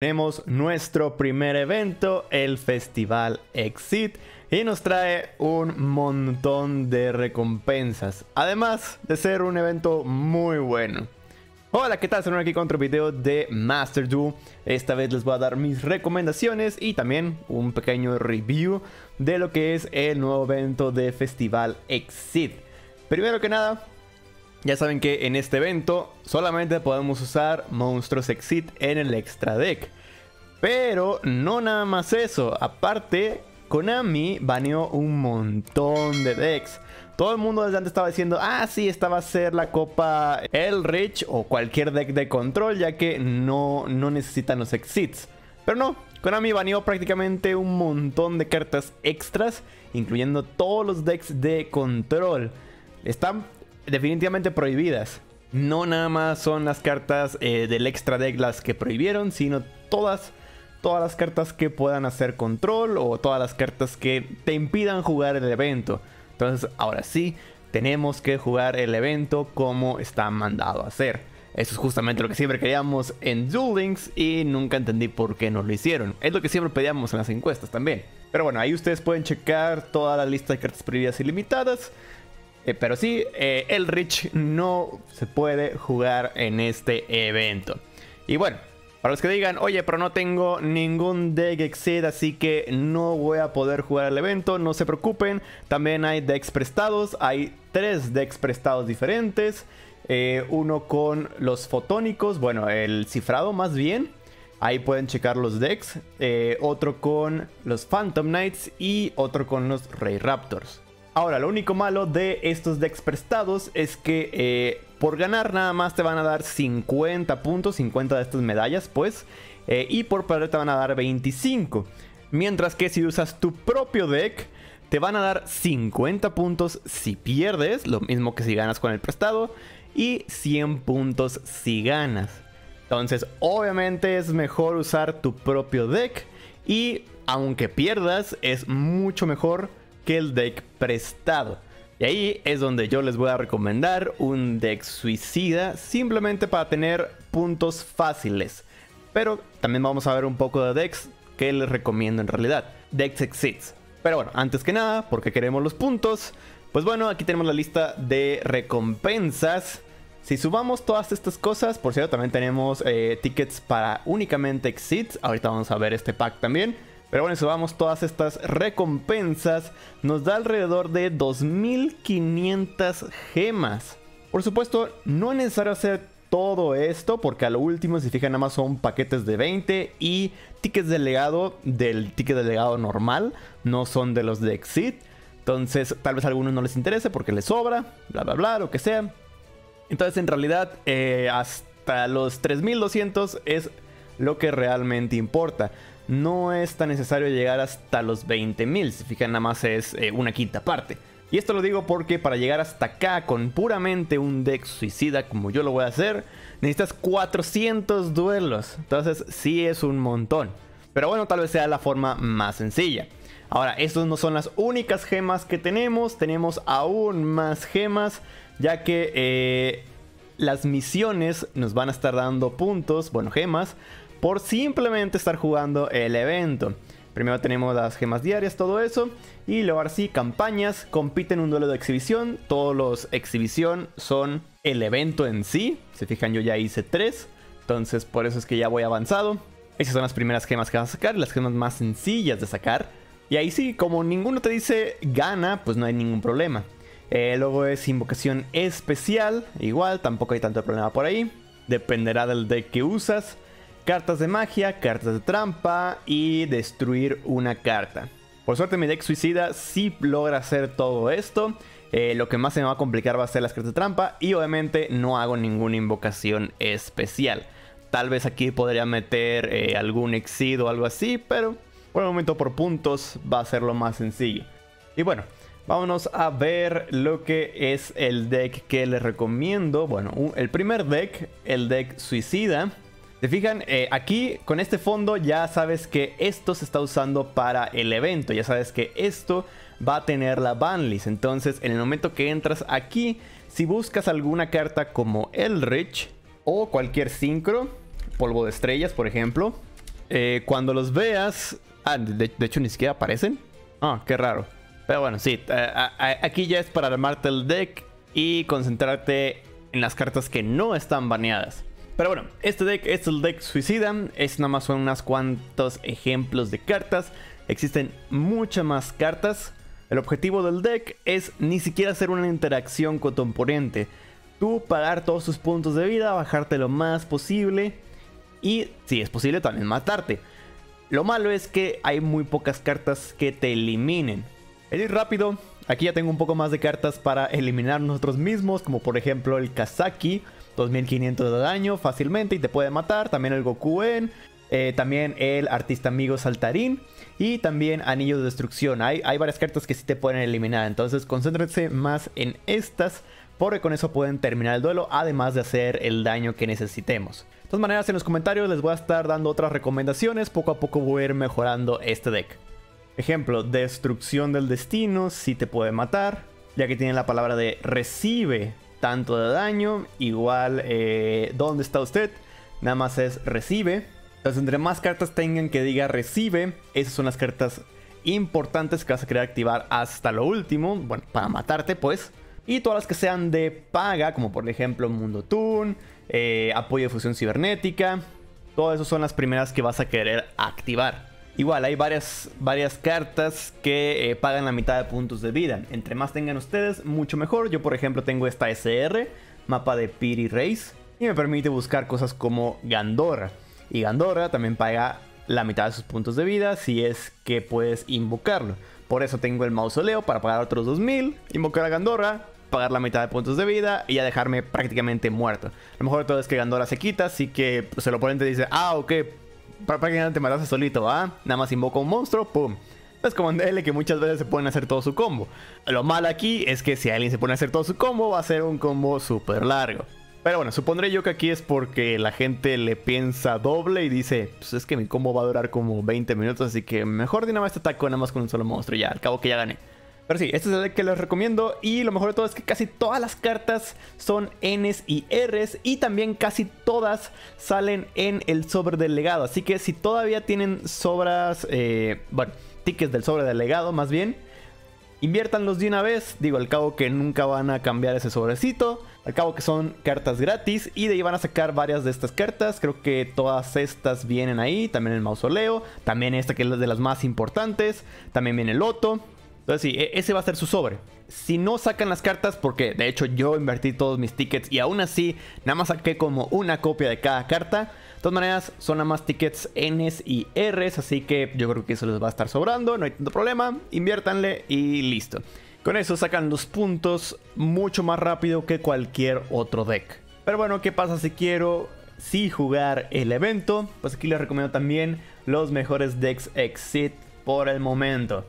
Tenemos nuestro primer evento, el Festival Exit, y nos trae un montón de recompensas, además de ser un evento muy bueno. Hola, ¿qué tal? Soy aquí con otro video de Master Duel. Esta vez les voy a dar mis recomendaciones y también un pequeño review de lo que es el nuevo evento de Festival Exit. Primero que nada, ya saben que en este evento solamente podemos usar monstruos Exit en el extra deck. Pero no nada más eso, aparte Konami baneó un montón de decks. Todo el mundo desde antes estaba diciendo, ah, sí, esta va a ser la copa Elrich o cualquier deck de control, ya que no, no necesitan los exits. Pero no, Konami baneó prácticamente un montón de cartas extras, incluyendo todos los decks de control. Están definitivamente prohibidas. No nada más son las cartas eh, del extra deck las que prohibieron, sino todas, todas las cartas que puedan hacer control o todas las cartas que te impidan jugar el evento. Entonces, ahora sí, tenemos que jugar el evento como está mandado a hacer. Eso es justamente lo que siempre queríamos en Duel Links y nunca entendí por qué no lo hicieron. Es lo que siempre pedíamos en las encuestas también. Pero bueno, ahí ustedes pueden checar toda la lista de cartas prohibidas ilimitadas. Eh, pero sí, eh, el Rich no se puede jugar en este evento. Y bueno, para los que digan, oye, pero no tengo ningún deck Exit, así que no voy a poder jugar el evento, no se preocupen. También hay decks prestados, hay tres decks prestados diferentes. Eh, uno con los fotónicos, bueno, el cifrado más bien. Ahí pueden checar los decks. otro con los Phantom Knights y otro con los Ray Raptors. Ahora, lo único malo de estos decks prestados es que eh, por ganar nada más te van a dar 50 puntos, 50 de estas medallas, pues. Eh, y por perder te van a dar 25. Mientras que si usas tu propio deck, te van a dar 50 puntos si pierdes, lo mismo que si ganas con el prestado, y 100 puntos si ganas. Entonces, obviamente es mejor usar tu propio deck y aunque pierdas, es mucho mejor el deck prestado. Y ahí es donde yo les voy a recomendar un deck suicida simplemente para tener puntos fáciles. Pero también vamos a ver un poco de decks que les recomiendo en realidad. Decks Exits. Pero bueno, antes que nada, porque queremos los puntos, pues bueno, aquí tenemos la lista de recompensas. Si subamos todas estas cosas, por cierto, también tenemos eh, tickets para únicamente Exits. Ahorita vamos a ver este pack también. Pero bueno, si vamos todas estas recompensas, nos da alrededor de 2500 gemas. Por supuesto, no es necesario hacer todo esto, porque a lo último, si fijan, nada más son paquetes de 20 y tickets de legado del ticket de legado normal, no son de los de Exit. Entonces, tal vez a algunos no les interese porque les sobra, bla, bla, bla, lo que sea. Entonces, en realidad, eh, hasta los 3200 es lo que realmente importa no es tan necesario llegar hasta los 20.000. Si fijan, nada más es eh, una quinta parte. Y esto lo digo porque para llegar hasta acá con puramente un deck suicida como yo lo voy a hacer, necesitas 400 duelos. Entonces sí es un montón. Pero bueno, tal vez sea la forma más sencilla. Ahora, estas no son las únicas gemas que tenemos. Tenemos aún más gemas, ya que eh, las misiones nos van a estar dando puntos, bueno, gemas, por simplemente estar jugando el evento. Primero tenemos las gemas diarias, todo eso. Y luego ahora sí, campañas. Compiten un duelo de exhibición. Todos los exhibición son el evento en sí. Se fijan, yo ya hice tres. Entonces por eso es que ya voy avanzado. Esas son las primeras gemas que vas a sacar. Las gemas más sencillas de sacar. Y ahí sí, como ninguno te dice gana, pues no hay ningún problema. Eh, luego es invocación especial. Igual, tampoco hay tanto problema por ahí. Dependerá del deck que usas cartas de magia, cartas de trampa y destruir una carta. Por suerte mi deck suicida sí logra hacer todo esto. Eh, lo que más se me va a complicar va a ser las cartas de trampa y obviamente no hago ninguna invocación especial. Tal vez aquí podría meter eh, algún exid o algo así, pero por el momento por puntos va a ser lo más sencillo. Y bueno, vámonos a ver lo que es el deck que les recomiendo. Bueno, el primer deck, el deck suicida. ¿Se fijan? Eh, aquí con este fondo ya sabes que esto se está usando para el evento. Ya sabes que esto va a tener la banlist. Entonces en el momento que entras aquí, si buscas alguna carta como Elrich o cualquier sincro, polvo de estrellas por ejemplo, eh, cuando los veas... Ah, de, hecho ni siquiera aparecen. Ah, qué raro. Pero bueno, sí, eh, aquí ya es para armarte el deck y concentrarte en las cartas que no están baneadas. Pero bueno, este deck es el deck Suicida, es nada más son unos cuantos ejemplos de cartas. Existen muchas más cartas. El objetivo del deck es ni siquiera hacer una interacción con tu oponente. Tú pagar todos tus puntos de vida, bajarte lo más posible y si es posible también matarte. Lo malo es que hay muy pocas cartas que te eliminen. Es ir rápido, aquí ya tengo un poco más de cartas para eliminar nosotros mismos, como por ejemplo el Kazaki, 2500 de daño fácilmente y te puede matar, también el Goku En, eh, también el artista amigo Saltarín y también Anillo de Destrucción. Hay, hay varias cartas que sí te pueden eliminar, entonces concéntrense más en estas porque con eso pueden terminar el duelo, además de hacer el daño que necesitemos. De todas maneras, en los comentarios les voy a estar dando otras recomendaciones, poco a poco voy a ir mejorando este deck. Ejemplo, Destrucción del Destino, si te puede matar, ya que tiene la palabra de recibe tanto de daño, igual, eh, ¿dónde está usted? Nada más es recibe. Entonces, entre más cartas tengan que diga recibe, esas son las cartas importantes que vas a querer activar hasta lo último, bueno, para matarte pues. Y todas las que sean de paga, como por ejemplo Mundo Toon, eh, apoyo de fusión cibernética. Todas esas son las primeras que vas a querer activar. Igual, hay varias, varias cartas que eh, pagan la mitad de puntos de vida. Entre más tengan ustedes, mucho mejor. Yo, por ejemplo, tengo esta SR, mapa de Piri Race, y me permite buscar cosas como Gandorra. Y Gandorra también paga la mitad de sus puntos de vida si es que puedes invocarlo. Por eso tengo el mausoleo para pagar otros 2000, invocar a Gandorra, pagar la mitad de puntos de vida y ya dejarme prácticamente muerto. Lo mejor de todo es que Gandora se quita, así que pues, el oponente dice, ah, ok, prácticamente te mataste solito, ¿ah? Nada más invoco un monstruo, pum. Es como en DL que muchas veces se pueden hacer todo su combo. Lo malo aquí es que si alguien se pone a hacer todo su combo, va a ser un combo súper largo. Pero bueno, supondré yo que aquí es porque la gente le piensa doble y dice, pues es que mi combo va a durar como 20 minutos, así que mejor de una vez te ataco nada más con un solo monstruo ya, al cabo que ya gané. Pero sí, este es el que les recomiendo y lo mejor de todo es que casi todas las cartas son Ns y Rs y también casi todas salen en el sobre del legado. Así que si todavía tienen sobras, eh, bueno, tickets del sobre del legado más bien, inviértanlos de una vez. Digo, al cabo que nunca van a cambiar ese sobrecito. Al cabo que son cartas gratis y de ahí van a sacar varias de estas cartas. Creo que todas estas vienen ahí. También el mausoleo. También esta que es de las más importantes. También viene el loto. Entonces sí, e-, ese va a ser su sobre. Si no sacan las cartas, porque de hecho yo invertí todos mis tickets y aún así nada más saqué como una copia de cada carta. De todas maneras, son nada más tickets Ns y Rs, así que yo creo que eso les va a estar sobrando, no hay tanto problema. Inviértanle y listo. Con eso sacan los puntos mucho más rápido que cualquier otro deck. Pero bueno, ¿qué pasa si quiero sí jugar el evento? Pues aquí les recomiendo también los mejores decks Exit por el momento.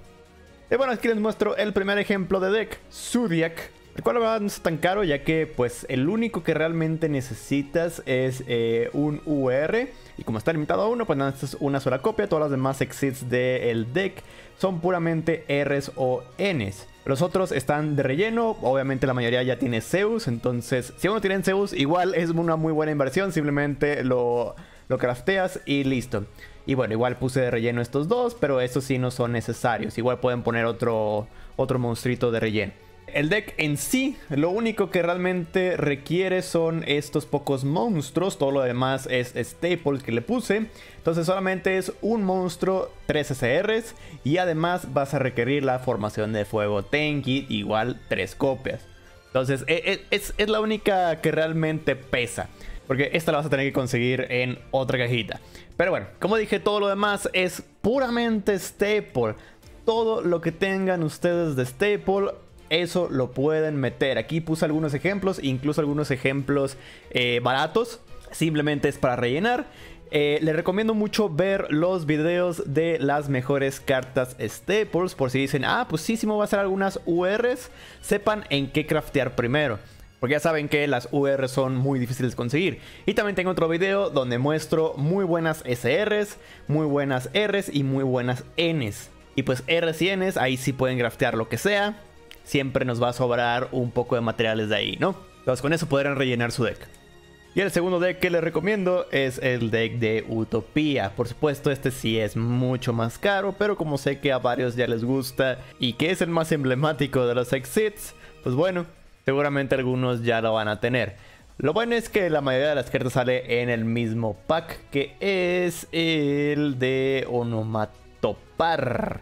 Y bueno, aquí les muestro el primer ejemplo de deck, Zodiac. El cual no es tan caro ya que pues el único que realmente necesitas es eh, un UR. Y como está limitado a uno, pues nada, es una sola copia. Todas las demás exits del deck son puramente Rs o Ns. Los otros están de relleno, obviamente la mayoría ya tiene Zeus, entonces si uno tiene Zeus igual es una muy buena inversión, simplemente lo, lo crafteas y listo. Y bueno, igual puse de relleno estos dos, pero estos sí no son necesarios. Igual pueden poner otro, otro monstruito de relleno. El deck en sí, lo único que realmente requiere son estos pocos monstruos. Todo lo demás es staples que le puse. Entonces solamente es un monstruo, 3 SRs. Y además vas a requerir la formación de fuego Tenki, igual 3 copias. Entonces e, e, es, es la única que realmente pesa. Porque esta la vas a tener que conseguir en otra cajita. Pero bueno, como dije, todo lo demás es puramente staple. Todo lo que tengan ustedes de staple, eso lo pueden meter. Aquí puse algunos ejemplos, incluso algunos ejemplos eh, baratos. Simplemente es para rellenar. Eh, les recomiendo mucho ver los videos de las mejores cartas staples. Por si dicen, ah, pues sí, sí me va a hacer algunas URs. Sepan en qué craftear primero. Porque ya saben que las UR son muy difíciles de conseguir. Y también tengo otro video donde muestro muy buenas SRs, muy buenas Rs y muy buenas Ns. Y pues Rs y Ns, ahí sí pueden craftear lo que sea. Siempre nos va a sobrar un poco de materiales de ahí, ¿no? Entonces con eso podrán rellenar su deck. Y el segundo deck que les recomiendo es el deck de Utopía. Por supuesto, este sí es mucho más caro, pero como sé que a varios ya les gusta y que es el más emblemático de los Exits, pues bueno, seguramente algunos ya lo van a tener. Lo bueno es que la mayoría de las cartas sale en el mismo pack, que es el de Onomatopar.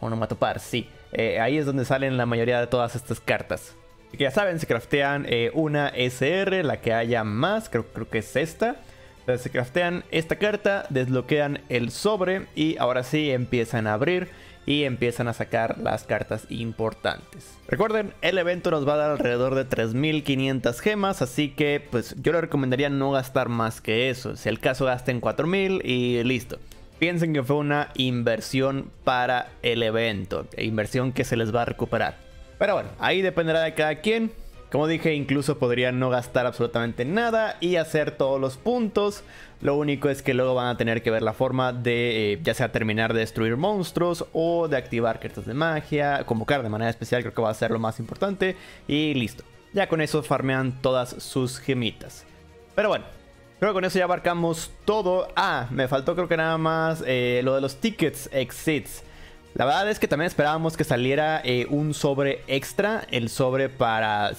Onomatopar, sí. Eh, ahí es donde salen la mayoría de todas estas cartas ya saben, se craftean eh, una SR, la que haya más, creo, creo que es esta. Entonces se craftean esta carta, desbloquean el sobre y ahora sí empiezan a abrir y empiezan a sacar las cartas importantes. Recuerden, el evento nos va a dar alrededor de 3500 gemas, así que pues yo les recomendaría no gastar más que eso. Si el caso gasten 4000 y listo. Piensen que fue una inversión para el evento, inversión que se les va a recuperar. Pero bueno, ahí dependerá de cada quien. Como dije, incluso podrían no gastar absolutamente nada y hacer todos los puntos. Lo único es que luego van a tener que ver la forma de eh, ya sea terminar de destruir monstruos o de activar cartas de magia, convocar de manera especial, creo que va a ser lo más importante. Y listo. Ya con eso farmean todas sus gemitas. Pero bueno, creo que con eso ya abarcamos todo. Ah, me faltó creo que nada más eh, lo de los tickets exits. La verdad es que también esperábamos que saliera eh, un sobre extra, el sobre para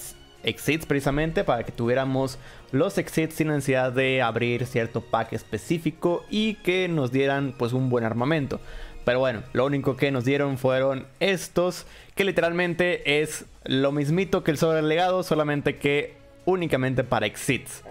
exits precisamente, para que tuviéramos los exits sin necesidad de abrir cierto pack específico y que nos dieran pues un buen armamento. Pero bueno, lo único que nos dieron fueron estos, que literalmente es lo mismito que el sobre legado, solamente que únicamente para exits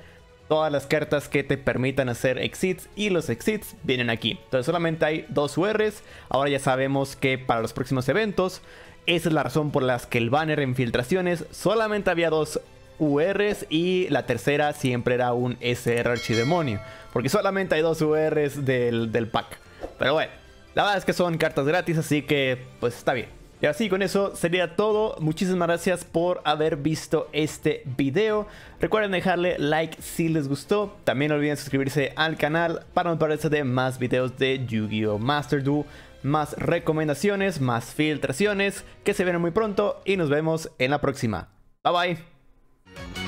todas las cartas que te permitan hacer exits y los exits vienen aquí. Entonces solamente hay dos URs. Ahora ya sabemos que para los próximos eventos, esa es la razón por la que el banner en filtraciones solamente había dos URs y la tercera siempre era un SR archidemonio. Porque solamente hay dos URs del, del pack. Pero bueno, la verdad es que son cartas gratis, así que pues está bien. Y así con eso sería todo. Muchísimas gracias por haber visto este video. Recuerden dejarle like si les gustó. También no olviden suscribirse al canal para no perderse de más videos de Yu-Gi-Oh! Master Duel más recomendaciones, más filtraciones que se vienen muy pronto y nos vemos en la próxima. Bye bye.